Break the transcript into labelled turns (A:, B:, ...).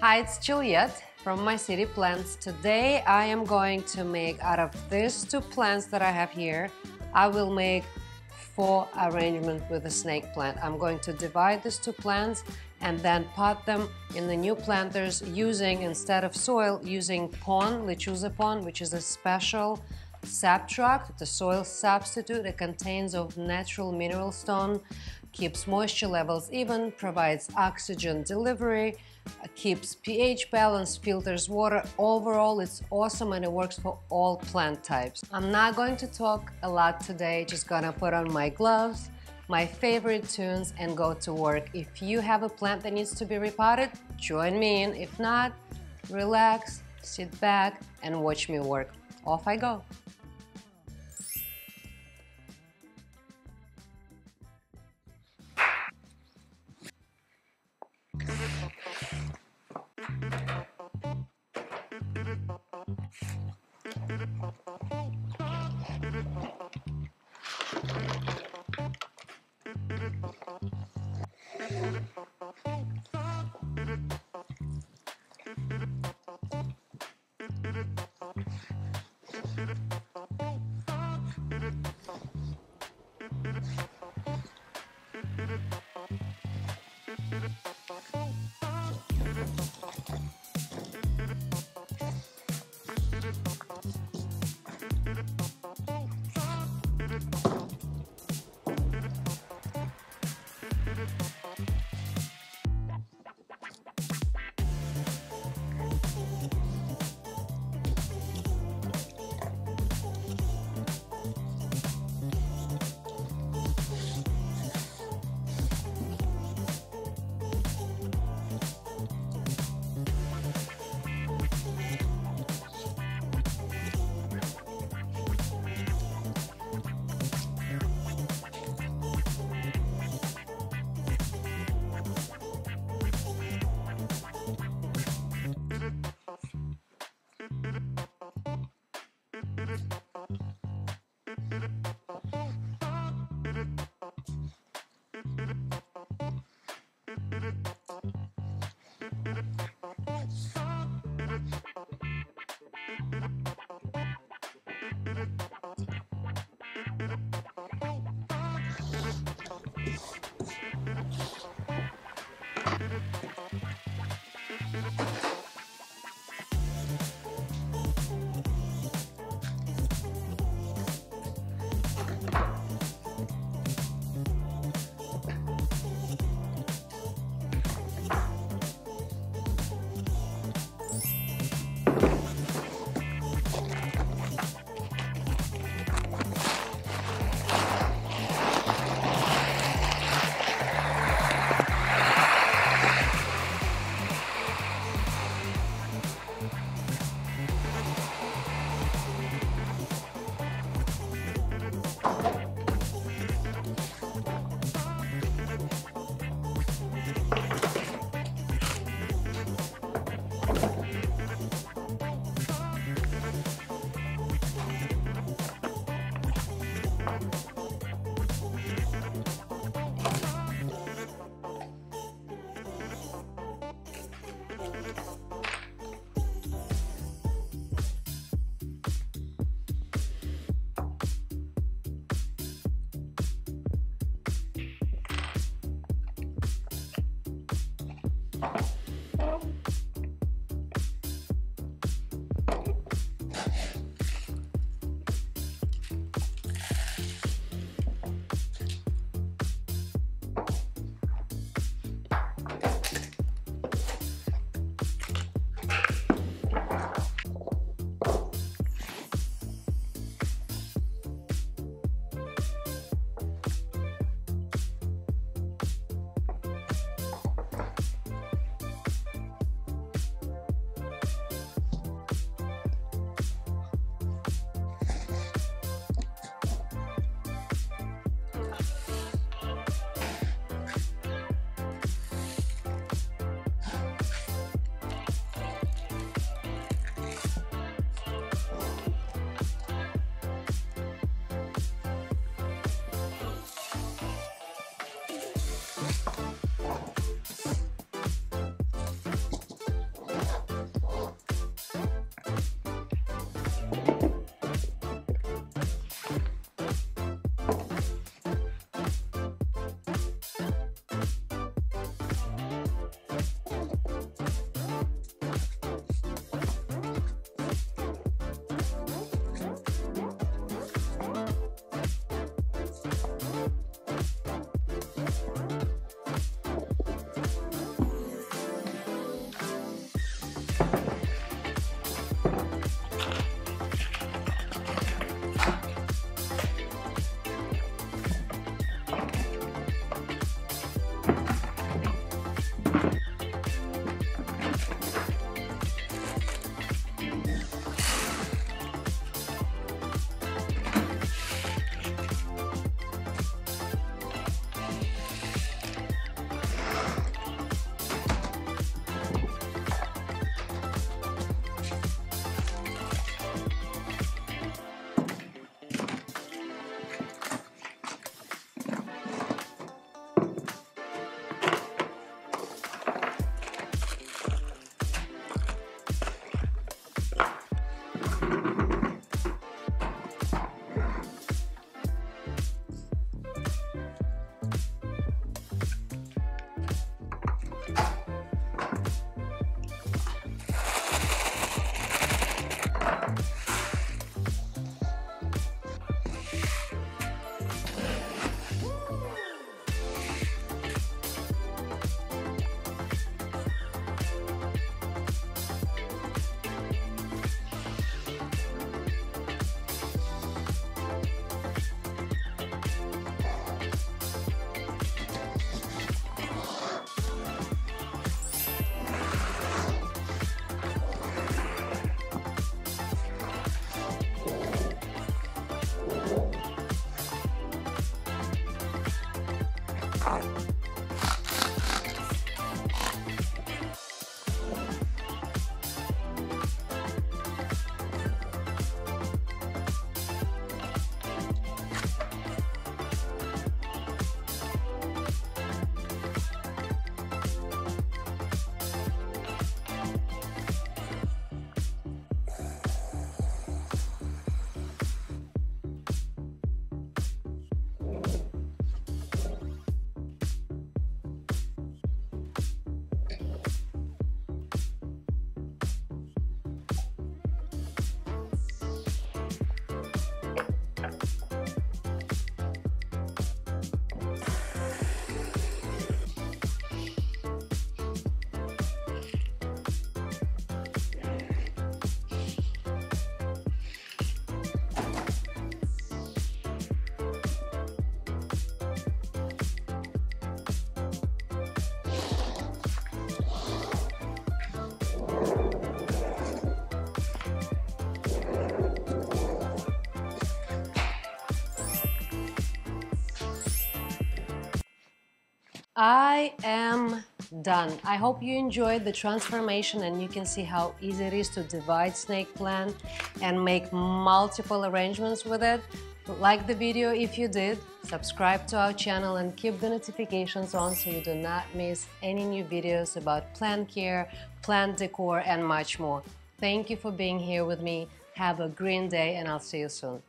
A: Hi, it's Juliet from My City Plants. Today I am going to make out of these two plants that I have here, I will make four arrangements with the snake plant. I'm going to divide these two plants and then pot them in the new planters using, instead of soil, using pon, lechuza pon, which is a special substrate, the soil substitute. It contains of natural mineral stone, keeps moisture levels even, provides oxygen delivery, uh, keeps pH balance, filters water. Overall, it's awesome and it works for all plant types. I'm not going to talk a lot today, just gonna put on my gloves, my favorite tunes and go to work. If you have a plant that needs to be repotted, join me in. If not, relax, sit back and watch me work. Off I go. hit it. Oh. time. I am done. I hope you enjoyed the transformation and you can see how easy it is to divide snake plant and make multiple arrangements with it. Like the video if you did, subscribe to our channel and keep the notifications on so you do not miss any new videos about plant care, plant decor and much more. Thank you for being here with me. Have a green day and I'll see you soon.